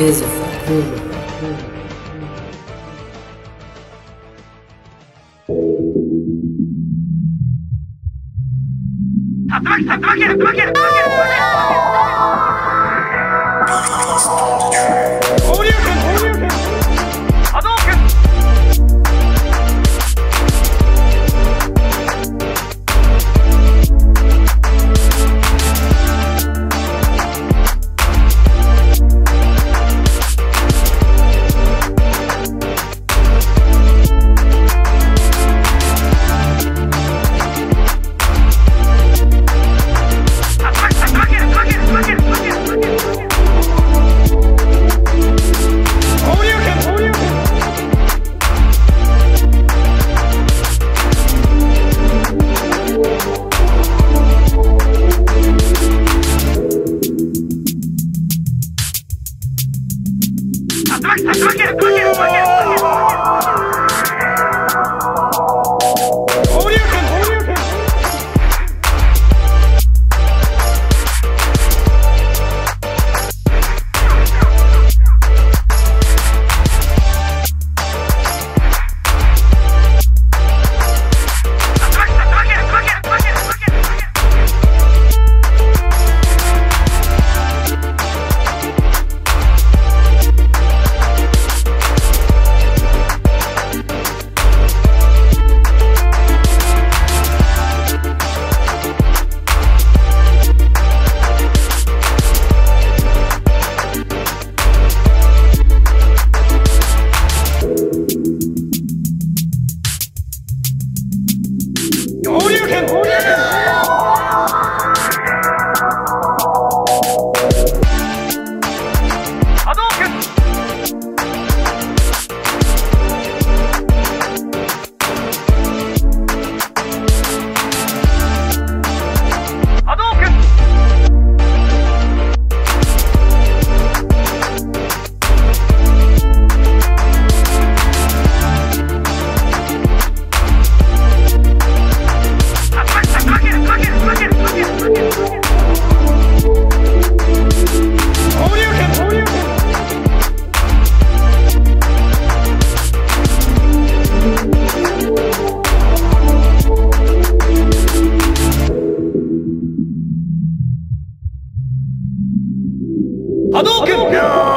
beautiful. Attraction, attraction, attraction, ¡Vámonos! ¡Vámonos! ¡Vámonos! 스킵! 어, 어, 어.